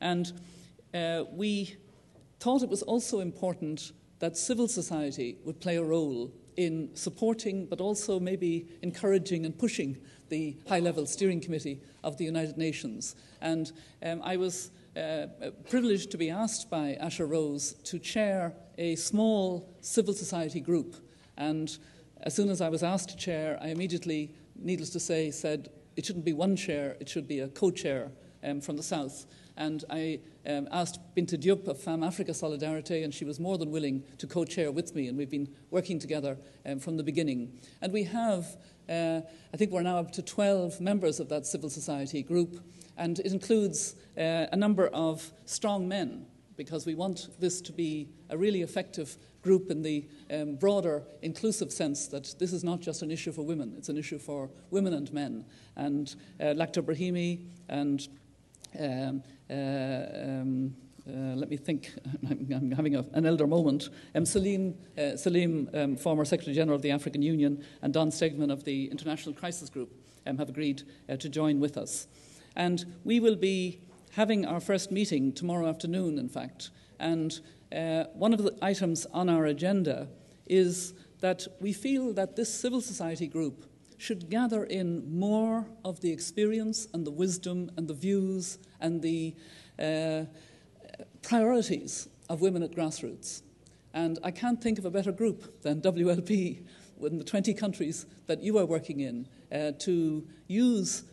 And uh, we thought it was also important that civil society would play a role in supporting, but also maybe encouraging and pushing the high level steering committee of the United Nations. And um, I was uh, privileged to be asked by Asha-Rose to chair a small civil society group. And as soon as I was asked to chair, I immediately, needless to say, said it shouldn't be one chair, it should be a co chair um, from the South. And I um, asked Binta Diop of Femmes Africa Solidarity, and she was more than willing to co chair with me, and we've been working together um, from the beginning. And we have, uh, I think we're now up to 12 members of that civil society group, and it includes uh, a number of strong men, because we want this to be a really effective group in the um, broader inclusive sense that this is not just an issue for women, it's an issue for women and men. And uh, Lakhdar Brahimi and um, uh, um, uh, let me think, I'm, having a, an elder moment. Um, Salim, uh, Salim um, former Secretary General of the African Union, and Don Steinberg of the International Crisis Group um, have agreed uh, to join with us. And we will be having our first meeting tomorrow afternoon, in fact. And uh, one of the items on our agenda is that we feel that this civil society group should gather in more of the experience and the wisdom and the views and the uh, priorities of women at grassroots. And I can't think of a better group than WLP in the 20 countries that you are working in uh, to use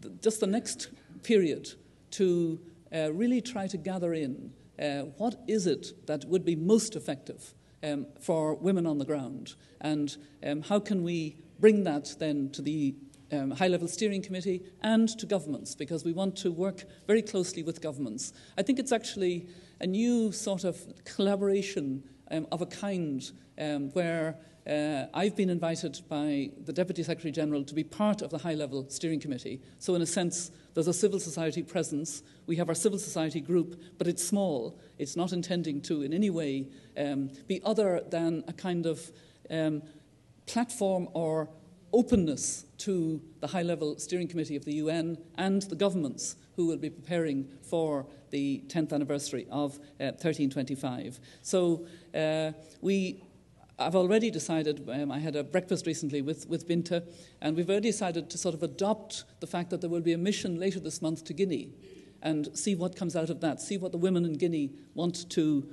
the, just the next period to uh, really try to gather in uh, what is it that would be most effective um, for women on the ground and um, how can we bring that then to the um, high level steering committee and to governments because we want to work very closely with governments. I think it's actually a new sort of collaboration um, of a kind um, where uh, I've been invited by the Deputy Secretary General to be part of the high level steering committee. So, in a sense, there's a civil society presence. We have our civil society group, but it's small. It's not intending to, in any way, um, be other than a kind of um, platform or openness to the high level steering committee of the UN and the governments who will be preparing for the 10th anniversary of uh, 1325. So uh, we I've already decided, um, I had a breakfast recently with, with Binta, and we've already decided to sort of adopt the fact that there will be a mission later this month to Guinea and see what comes out of that, see what the women in Guinea want to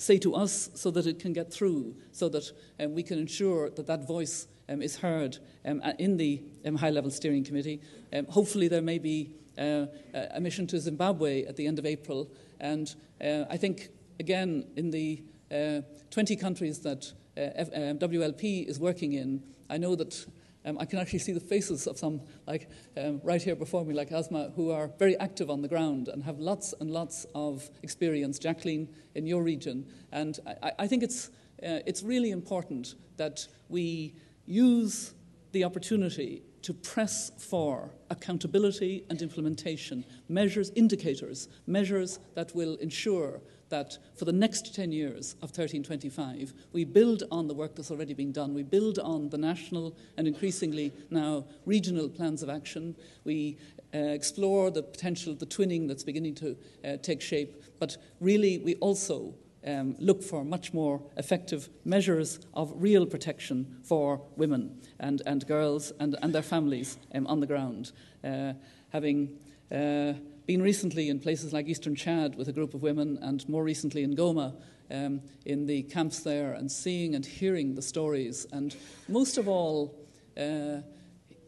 say to us so that it can get through, so that um, we can ensure that that voice um, is heard um, in the um, high level steering committee. Um, hopefully, there may be uh, a mission to Zimbabwe at the end of April. And uh, I think, again, in the uh, 20 countries that uh, WLP is working in, I know that um, I can actually see the faces of some, like um, right here before me, like Asma, who are very active on the ground and have lots and lots of experience. Jacqueline, in your region. And I, I think it's, uh, it's really important that we use the opportunity to press for accountability and implementation, measures, indicators, measures that will ensure that for the next 10 years of 1325, we build on the work that's already been done. We build on the national and increasingly now regional plans of action. We uh, explore the potential, of the twinning that's beginning to uh, take shape. But really, we also um, look for much more effective measures of real protection for women and, and girls and, and their families um, on the ground. Uh, having uh, been recently in places like eastern Chad with a group of women, and more recently in Goma, um, in the camps there, and seeing and hearing the stories, and most of all, uh,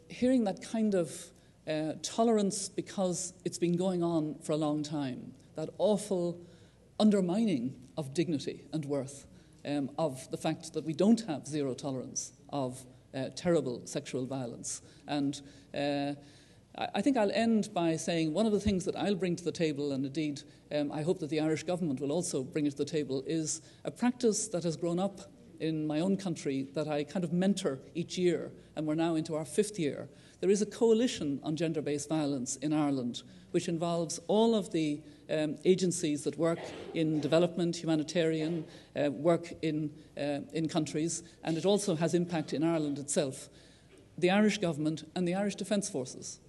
hearing that kind of uh, tolerance because it's been going on for a long time, that awful undermining of dignity and worth, um, of the fact that we don't have zero tolerance of uh, terrible sexual violence. And uh, I think I'll end by saying one of the things that I'll bring to the table, and indeed um, I hope that the Irish government will also bring it to the table, is a practice that has grown up in my own country that I kind of mentor each year, and we're now into our fifth year. There is a coalition on gender based violence in Ireland, which involves all of the um, agencies that work in development, humanitarian uh, work in, uh, in countries, and it also has impact in Ireland itself. The Irish government and the Irish Defence Forces.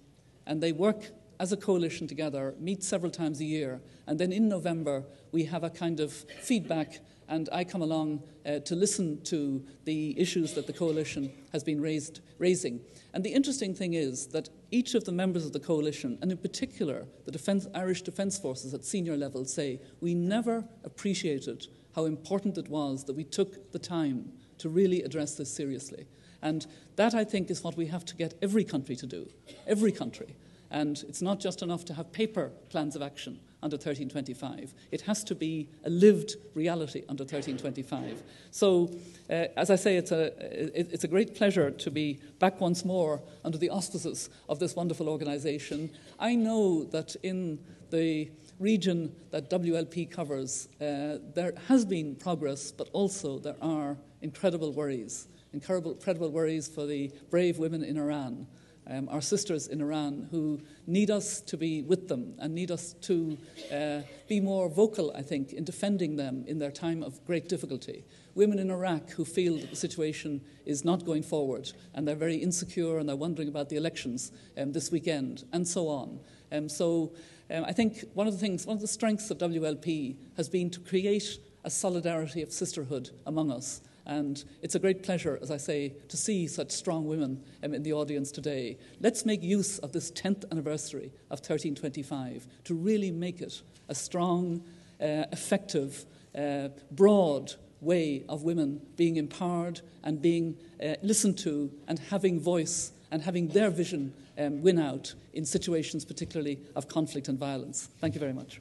And they work as a coalition together, meet several times a year, and then in November we have a kind of feedback and I come along uh, to listen to the issues that the coalition has been raised, raising. And the interesting thing is that each of the members of the coalition, and in particular the Defense, Irish Defence Forces at senior level, say we never appreciated how important it was that we took the time to really address this seriously. And that, I think, is what we have to get every country to do, every country. And it's not just enough to have paper plans of action under 1325. It has to be a lived reality under 1325. So, uh, as I say, it's a, it's a great pleasure to be back once more under the auspices of this wonderful organization. I know that in the region that WLP covers, uh, there has been progress, but also there are incredible worries. Incredible, worries for the brave women in Iran um, our sisters in Iran who need us to be with them and need us to uh, be more vocal, I think, in defending them in their time of great difficulty. Women in Iraq who feel that the situation is not going forward and they're very insecure and they're wondering about the elections um, this weekend and so on. Um, so um, I think one of the things, one of the strengths of WLP has been to create a solidarity of sisterhood among us and it's a great pleasure, as I say, to see such strong women um, in the audience today. Let's make use of this 10th anniversary of 1325 to really make it a strong, uh, effective, uh, broad way of women being empowered and being uh, listened to and having voice and having their vision um, win out in situations, particularly of conflict and violence. Thank you very much.